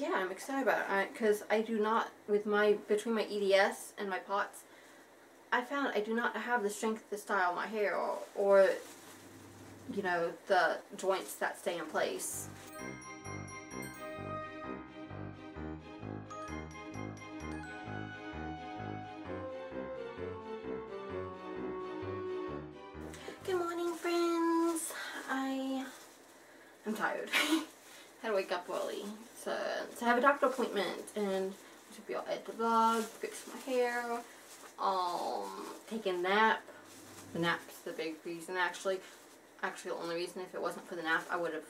yeah, I'm excited about it because I, I do not with my between my EDS and my POTS. I found I do not have the strength to style my hair or, or you know the joints that stay in place. Good morning, friends. I am tired. I had to wake up early. So, so I have a doctor appointment and should be all edit the vlog, fix my hair, um, take a nap. The nap's the big reason actually. Actually the only reason if it wasn't for the nap I would have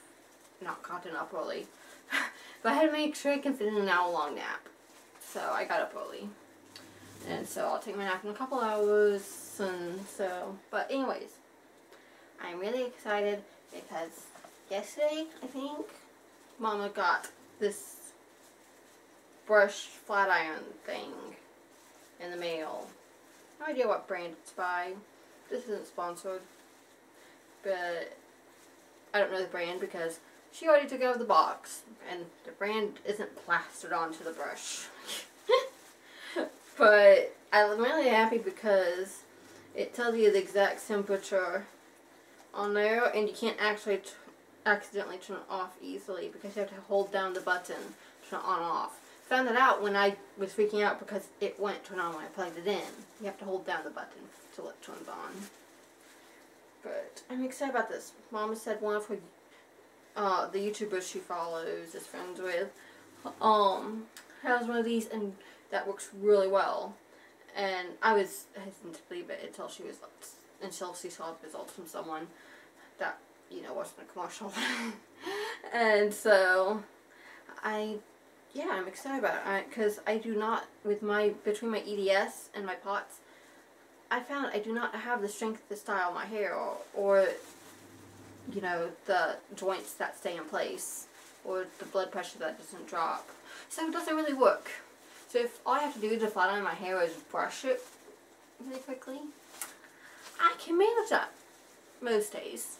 not gotten up early. but I had to make sure I can fit in an hour long nap. So I got up early. And so I'll take my nap in a couple hours and so but anyways I'm really excited because yesterday I think Mama got this brush flat iron thing in the mail. No idea what brand it's by. This isn't sponsored. But I don't know the brand because she already took out of the box and the brand isn't plastered onto the brush. but I'm really happy because it tells you the exact temperature on there and you can't actually accidentally turn off easily because you have to hold down the button to turn on off. Found that out when I was freaking out because it went turn on when I plugged it in. You have to hold down the button till it turns on. But I'm excited about this. Mama said one of her, uh, the YouTubers she follows, is friends with, um, has one of these and that works really well. And I was hesitant to believe it until she was, until she saw results from someone that you know, watching a commercial. and so, I, yeah, I'm excited about it. Because I, I, do not, with my, between my EDS and my POTS, I found I do not have the strength to style my hair or, or, you know, the joints that stay in place or the blood pressure that doesn't drop. So it doesn't really work. So if all I have to do to flat iron my hair is brush it really quickly, I can manage that most days.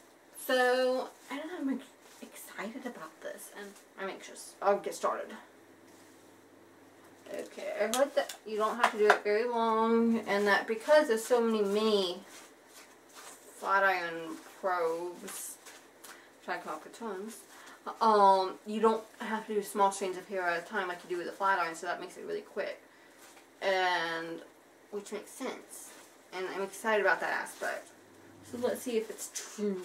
So, I don't know, I'm excited about this and I'm anxious. I'll get started. Okay, I heard that you don't have to do it very long and that because there's so many mini flat iron probes, try to come up with terms, um, you don't have to do small strands of hair at a time like you do with a flat iron, so that makes it really quick. And, which makes sense. And I'm excited about that aspect. So let's see if it's true.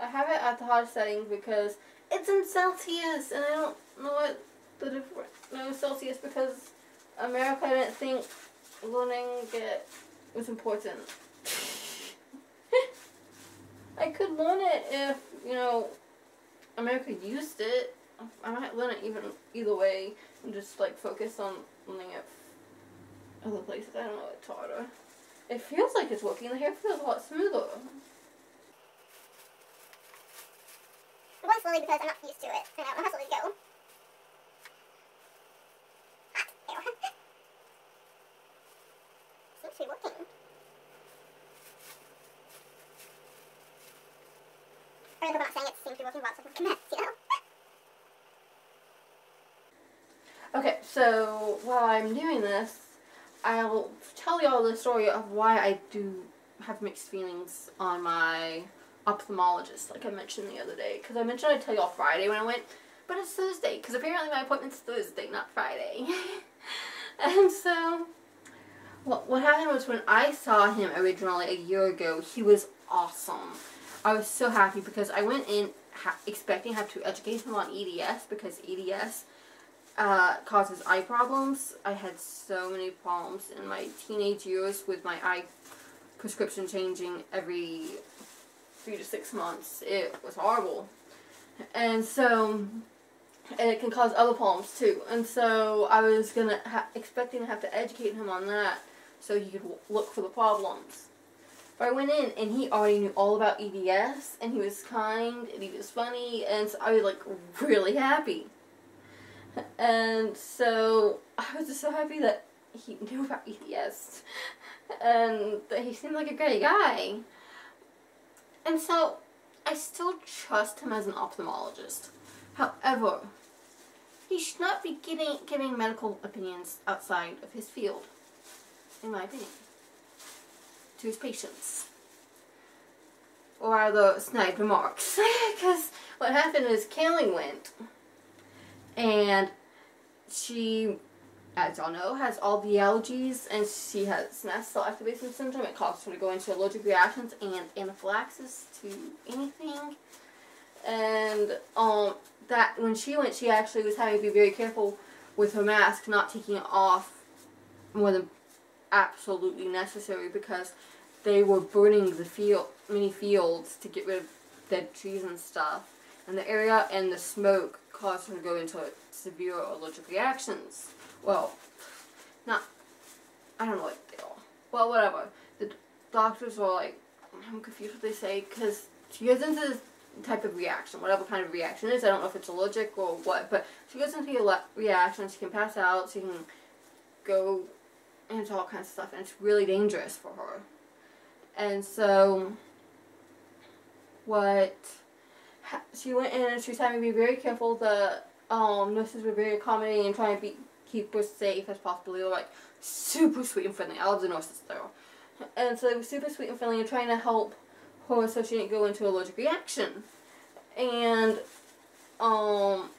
I have it at the hottest setting because it's in Celsius and I don't know what the difference, no Celsius because America didn't think learning it was important. I could learn it if, you know, America used it. I might learn it even either way and just like focus on learning it other places. I don't know, it's harder. It feels like it's working. The hair feels a lot smoother. I'm slowly because I'm not used to it. I know how slow these go. Seems to be working. Or if I'm not saying it seems to be working well, so I you know? Okay, so while I'm doing this, I'll tell y'all the story of why I do have mixed feelings on my ophthalmologist, like I mentioned the other day. Because I mentioned I'd tell you all Friday when I went, but it's Thursday, because apparently my appointment's Thursday, not Friday. and so, what, what happened was when I saw him originally a year ago, he was awesome. I was so happy because I went in expecting to have to educate him on EDS, because EDS uh, causes eye problems. I had so many problems in my teenage years with my eye prescription changing every three to six months. It was horrible. And so, and it can cause other problems too. And so I was gonna expecting to have to educate him on that so he could look for the problems. But I went in and he already knew all about EDS and he was kind and he was funny and so I was like really happy. And so I was just so happy that he knew about EDS and that he seemed like a great guy. And so, I still trust him as an ophthalmologist. However, he should not be getting, giving medical opinions outside of his field, in my opinion, to his patients. Or rather, snide remarks. Because what happened is Kaylin went, and she, as y'all know, has all the allergies, and she has mast cell activation syndrome. It causes her to go into allergic reactions and anaphylaxis to anything. And um, that when she went, she actually was having to be very careful with her mask, not taking it off more than absolutely necessary because they were burning the field, many fields to get rid of dead trees and stuff in the area, and the smoke caused her to go into severe allergic reactions. Well, not, I don't know what they are. Well, whatever. The doctors were like, I'm confused what they say, because she goes into this type of reaction, whatever kind of reaction it is. I don't know if it's allergic or what, but she goes into a reaction, she can pass out, she can go into all kinds of stuff, and it's really dangerous for her. And so, what she went in and she was having to be very careful. The um, nurses were very accommodating and trying to be keep her safe as possible. They were like super sweet and friendly. I love the nurses though. And so they were super sweet and friendly and trying to help her so she didn't go into a allergic reaction. And um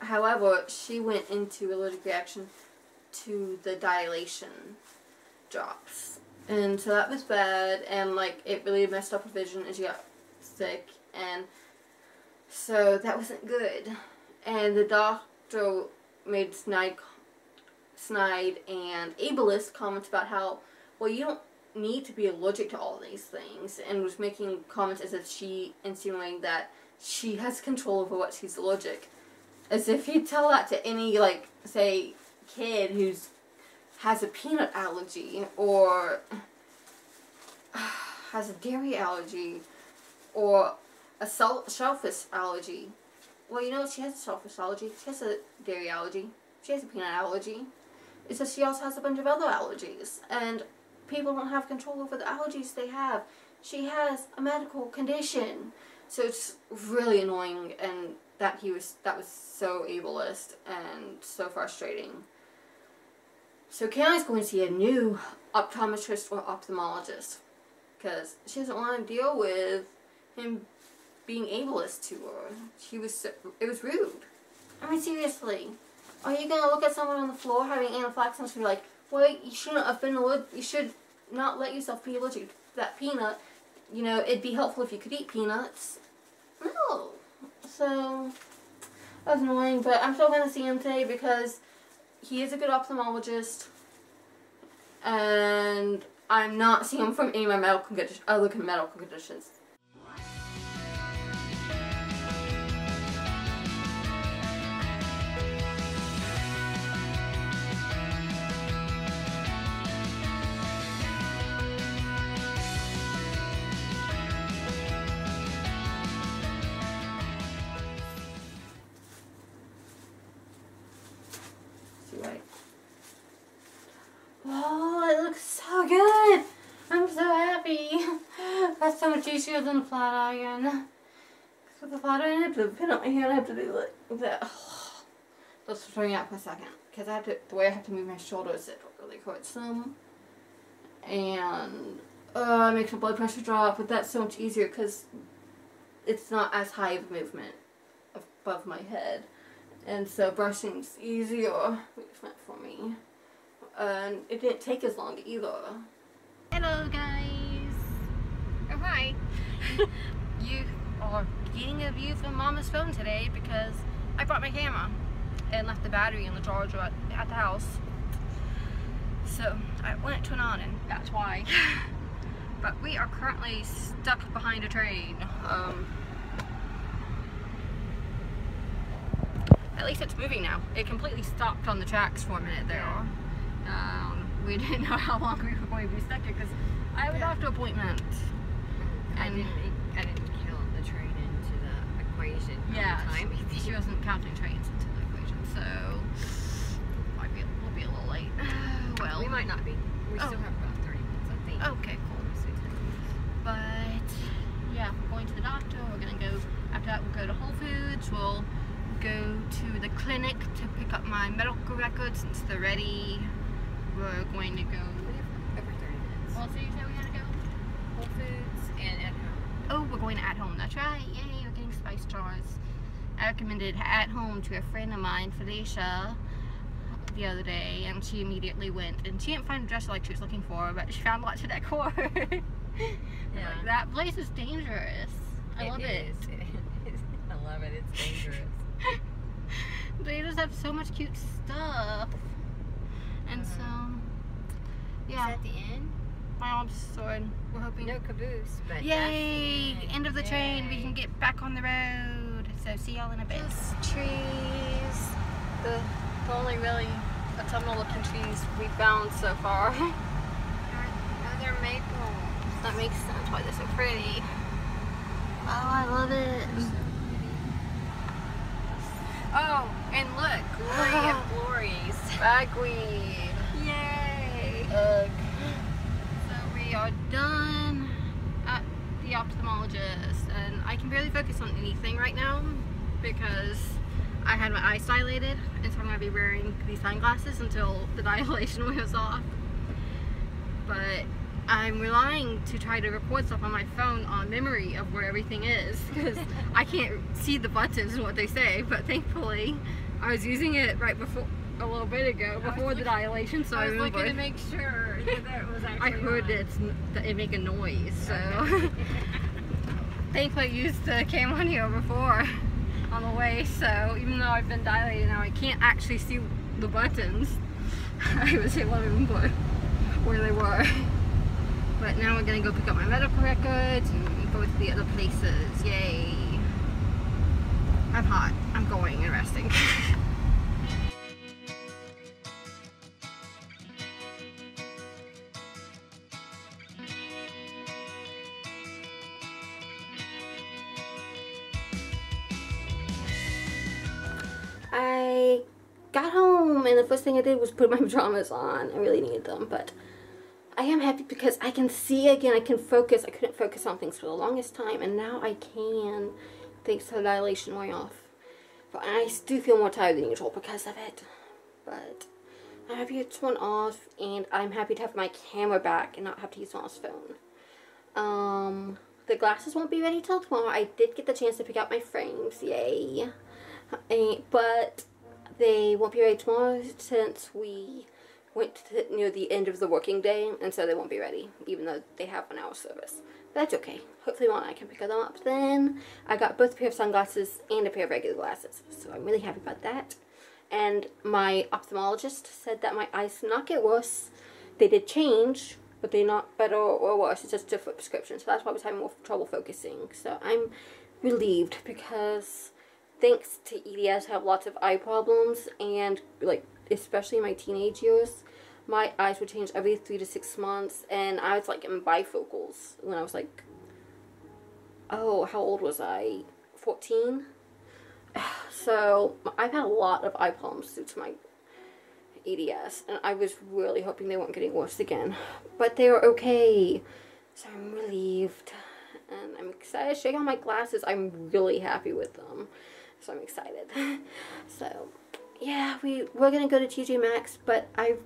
however, she went into allergic reaction to the dilation drops. And so that was bad and like it really messed up her vision and she got sick and so that wasn't good. And the doctor made snide snide and ableist comments about how well you don't need to be allergic to all these things and was making comments as if she insinuating that she has control over what she's allergic. As if you tell that to any like say kid who's has a peanut allergy or has a dairy allergy or a shellfish allergy. Well, you know, she has a shellfish allergy. She has a dairy allergy. She has a peanut allergy. It's just she also has a bunch of other allergies. And people don't have control over the allergies they have. She has a medical condition. So it's really annoying and that he was that was so ableist and so frustrating. So Kaylee's going to see a new optometrist or ophthalmologist because she doesn't want to deal with him being ableist to her. She was so, it was rude. I mean seriously, are you gonna look at someone on the floor having anaphylaxis and be like, well, you shouldn't have been allergic. You should not let yourself be allergic to that peanut. You know, it'd be helpful if you could eat peanuts. No. So, that was annoying, but I'm still going to see him today because he is a good ophthalmologist. And I'm not seeing him from any of my medical conditions, other medical conditions. Easier than the flat iron. With the flat iron, I have to pin up my hand. I have to do like that. Let's bring it out for a second. Because I have to, the way I have to move my shoulders, it really hurts them. And uh, makes my blood pressure drop. But that's so much easier because it's not as high of a movement above my head. And so brushing's easier for me and it didn't take as long either. Hello guys! Hi! you are getting a view from Mama's phone today because I brought my camera and left the battery in the charger at, at the house. So I went to an on and that's why. but we are currently stuck behind a train. Um, at least it's moving now. It completely stopped on the tracks for a minute there. Um, we didn't know how long we were going to be stuck here because I was yeah. off to appointment. I didn't, I didn't count the train into the equation. Yeah, time. She, wasn't counting trains into the equation, so might be, we'll be a little late. well, we might not be. We oh. still have about 30 minutes, I think. Okay, cool. But yeah, we're going to the doctor. We're gonna go after that. We'll go to Whole Foods. We'll go to the clinic to pick up my medical records since they're ready. We're going to go. We have over 30 minutes. Well, so you said we had to go. Whole Foods and at home. Oh, we're going at home. That's right. Yay, we're getting spice jars. I recommended at home to a friend of mine, Felicia, the other day, and she immediately went. And she didn't find a dress like she was looking for, but she found lots of decor. Yeah. Like, that place is dangerous. I love it. is. It is. I love it. It's dangerous. They just have so much cute stuff. And uh-huh. so, yeah, Is that the end? My mom's sore We're hoping. No caboose, but Yay! End of the train. We can get back on the road. So see y'all in a bit. Just trees. The, the only really autumnal looking trees we found so far. Oh, they're maples. that makes sense why they're so pretty. Oh, I love it. Oh, and look, glory of glories. Ragweed. Yay! Ugh. Are done at the ophthalmologist, and I can barely focus on anything right now because I had my eyes dilated, and so I'm gonna be wearing these sunglasses until the dilation wears off. But I'm relying to try to record stuff on my phone on memory of where everything is because I can't see the buttons and what they say. But thankfully, I was using it right before a little bit ago before the dilation, so I, I was remembered. looking to make sure that that was actually I heard on. it, make a noise, so thankfully I used the camera on here before on the way, so even though I've been dilated now, I can't actually see the buttons. I was able to remember where they were. But now we're gonna go pick up my medical records and go to the other places. Yay! I'm hot. I'm going and resting. thing I did was put my pajamas on. I really needed them, but I am happy because I can see again. I can focus. I couldn't focus on things for the longest time, and now I can, thanks to the dilation wearing off. But I do feel more tired than usual because of it. But I'm happy it's one off, and I'm happy to have my camera back and not have to use Mom's phone. Um, the glasses won't be ready till tomorrow. I did get the chance to pick out my frames. Yay. Eh, but they won't be ready tomorrow since we went to near the end of the working day, and so they won't be ready, even though they have one hour service. But that's okay. Hopefully, one I can pick them up then. I got both a pair of sunglasses and a pair of regular glasses, so I'm really happy about that. And my ophthalmologist said that my eyes did not get worse. They did change, but they're not better or worse. It's just different prescriptions, so that's why I was having more trouble focusing. So I'm relieved because thanks to EDS, I have lots of eye problems, and like especially my teenage years, my eyes would change every three to six months, and I was like in bifocals when I was like, oh, how old was I? Fourteen. So I've had a lot of eye problems due to my EDS, and I was really hoping they weren't getting worse again, but they are okay. So I'm relieved, and I'm excited to you all my glasses. I'm really happy with them, so I'm excited. so yeah, we we're gonna go to TJ Maxx, but I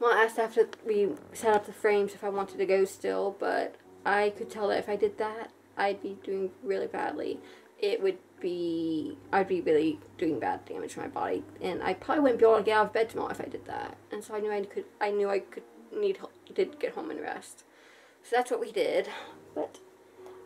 well asked after we set up the frames if I wanted to go still, but I could tell that if I did that, I'd be doing really badly. It would be I'd be really doing bad damage to my body, and I probably wouldn't be able to get out of bed tomorrow if I did that. And so I knew I could I knew I could need did get home and rest. So that's what we did. But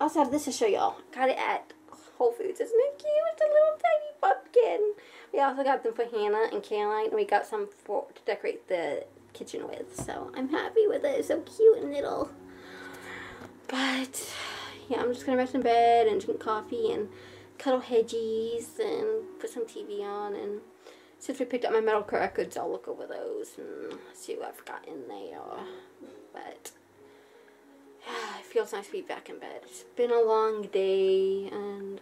I also have this to show y'all. Got it at Whole Foods. Isn't it cute? It's a little tiny pumpkin. We also got them for Hannah and Caroline, and we got some for to decorate the kitchen with. So I'm happy with it. It's so cute and little. But yeah, I'm just gonna rest in bed and drink coffee and cuddle hedgies and put some TV on. And since we picked up my medical records, I'll look over those and see what I've got in there. But it feels nice to be back in bed. It's been a long day and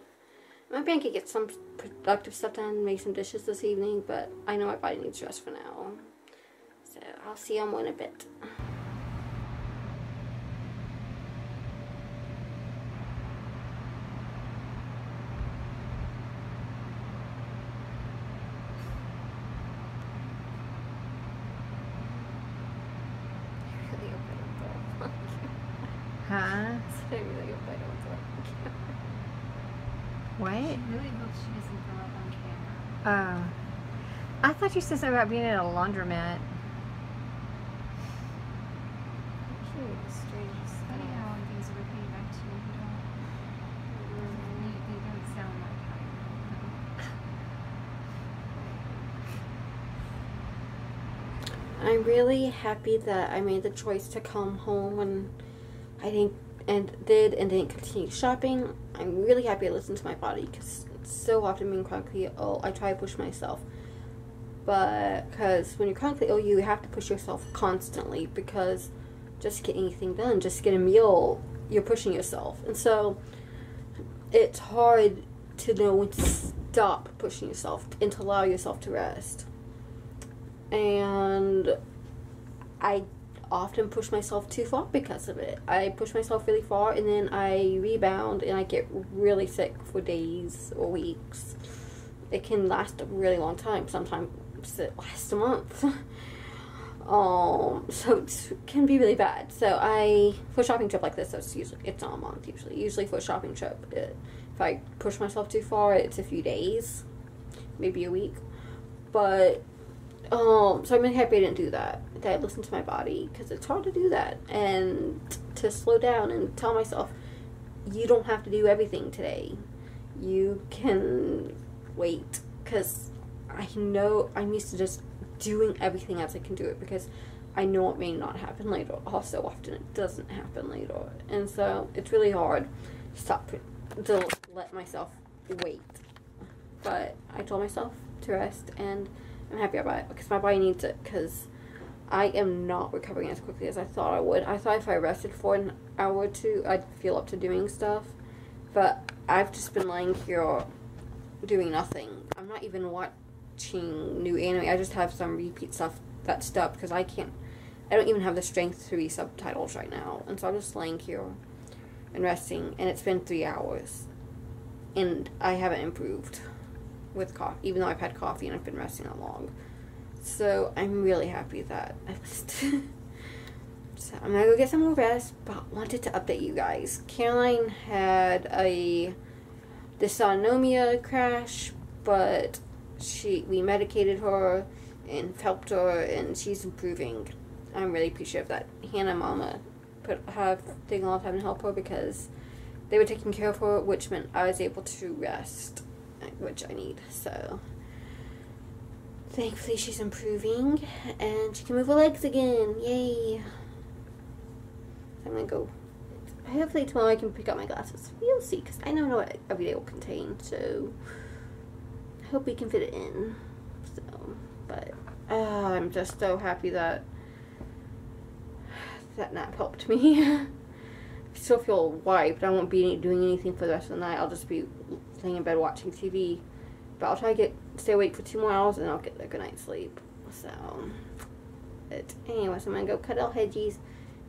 hoping I can get some productive stuff done, make some dishes this evening, but I know my body needs rest for now. So I'll see you in a bit. She doesn't come up on camera. Oh. I thought you said something about being at a laundromat. She was strange. It's funny how things are repeating back to you. You don't, you, you don't sound like how you know. I'm really happy that I made the choice to come home and I didn't and did and didn't continue shopping. I'm really happy I listened to my body because so often being chronically ill, I try to push myself. But because when you're chronically ill, you have to push yourself constantly because just to get anything done, just to get a meal, you're pushing yourself. And so it's hard to know when to stop pushing yourself and to allow yourself to rest and I often push myself too far because of it. I push myself really far and then I rebound and I get really sick for days or weeks. It can last a really long time. Sometimes it lasts a month. um, so it can be really bad. So I for a shopping trip like this, it's usually it's not a month usually. Usually for a shopping trip, it, if I push myself too far, it's a few days, maybe a week. But um, so I'm really happy I didn't do that. I listen to my body because it's hard to do that and to slow down and tell myself, you don't have to do everything today. You can wait because I know I'm used to just doing everything as I can do it because I know it may not happen later. Also, often it doesn't happen later, and so it's really hard to stop to let myself wait. But I told myself to rest and. I'm happy about it because my body needs it because I am not recovering as quickly as I thought I would. I thought if I rested for an hour or two, I'd feel up to doing stuff. But I've just been lying here doing nothing. I'm not even watching new anime. I just have some repeat stuff that's stuck because I can't. I don't even have the strength to read subtitles right now. And so I'm just laying here and resting. And it's been three hours. And I haven't improved with coffee, even though I've had coffee and I've been resting that long. So I'm really happy that I missed. so I'm gonna go get some more rest, but wanted to update you guys. Caroline had a dysautonomia crash, but she we medicated her and helped her, and she's improving. I'm really appreciative that Hannah Mama put have taken a lot of time to help her because they were taking care of her, which meant I was able to rest which I need. So thankfully she's improving and she can move her legs again. Yay! I'm gonna go. Hopefully tomorrow I can pick up my glasses. We'll see, because I don't know what every day will contain. So I hope we can fit it in. So, but uh, I'm just so happy that that nap helped me. I still feel wiped. I won't be doing anything for the rest of the night. I'll just be laying in bed watching TV. But I'll try to get stay awake for two more hours and I'll get a good night's sleep. So, but anyways, I'm gonna go cut out hedgies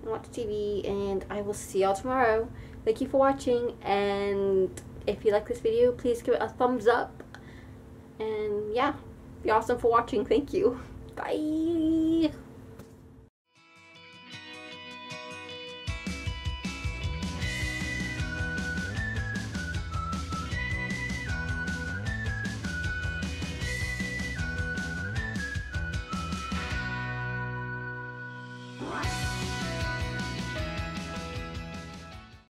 and watch TV, and I will see y'all tomorrow. Thank you for watching, and if you like this video, please give it a thumbs up. And yeah, be awesome for watching. Thank you. Bye.